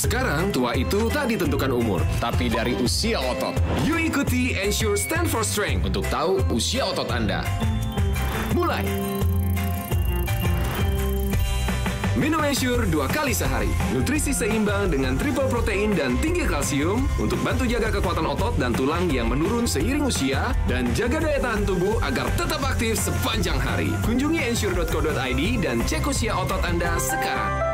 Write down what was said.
Sekarang tua itu tak ditentukan umur, tapi dari usia otot. Yuk ikuti Ensure Stand for Strength untuk tahu usia otot Anda. Mulai! Minum Ensure dua kali sehari. Nutrisi seimbang dengan triple protein dan tinggi kalsium untuk bantu jaga kekuatan otot dan tulang yang menurun seiring usia dan jaga daya tahan tubuh agar tetap aktif sepanjang hari. Kunjungi ensure.co.id dan cek usia otot Anda sekarang.